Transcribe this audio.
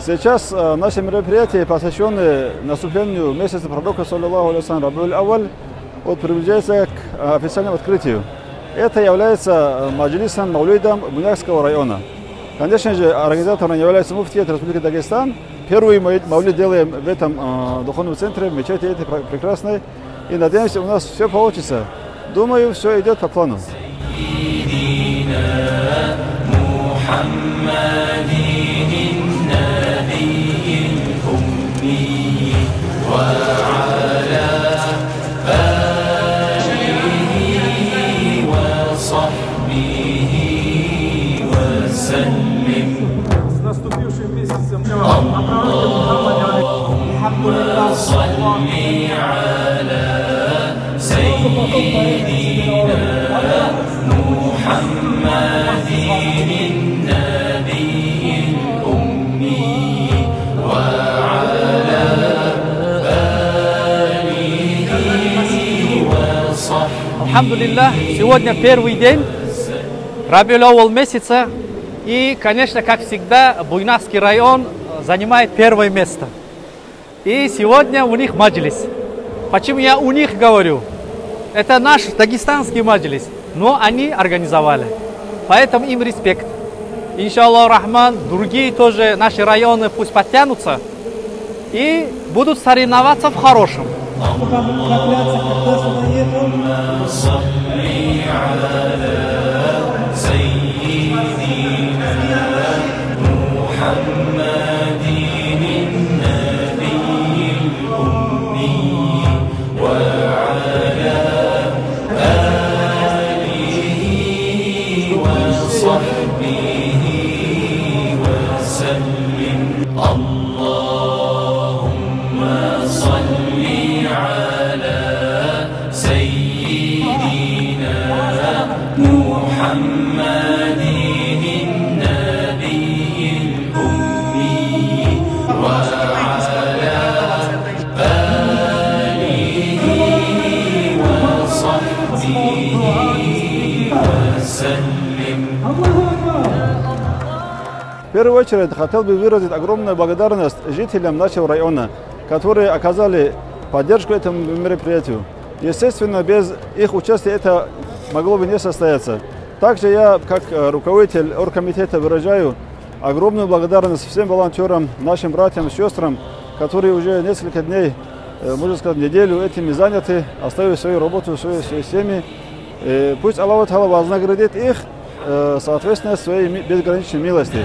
Сейчас э, наши мероприятия, посвященные наступлению месяца пророка, саллиллаху алейхи Рабиуль Аваль, вот приближается к э, официальному открытию. Это является э, маджлисом Маулидом Бунякского района. Конечно же, организатором является муфтиет Республики Дагестан. Первый маулид делаем в этом э, духовном центре, в мечети этой прекрасной. И надеемся, у нас все получится. Думаю, все идет по плану. محمد النبي الأمي وعلى آله وصحبه وسلم. اللهم صل على سيدنا محمد Алхамдулилlah, сегодня первый день Рабиуль месяца. И, конечно, как всегда, Буйнакский район занимает первое место. И сегодня у них маджлис. Почему я у них говорю? Это наш дагестанский маджлис, но они организовали. Поэтому им респект. Иншаллах Рахман, другие тоже наши районы пусть подтянутся и будут соревноваться в хорошем. اللهم صل على سيدنا محمد النبي الأمي وعلى آله وسلم. اللهم صل على В первую очередь хотел бы выразить огромную благодарность жителям нашего района, которые оказали поддержку этому мероприятию. Естественно, без их участия это могло бы не состояться. Также я, как э, руководитель оргкомитета, выражаю огромную благодарность всем волонтерам, нашим братьям, сестрам, которые уже несколько дней, э, можно сказать, неделю этими заняты, оставив свою работу, свои, свои семьи. И пусть Аллах вознаградит их, э, соответственно, своей безграничной милости.